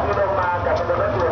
ที่ลงมากับรถด่วน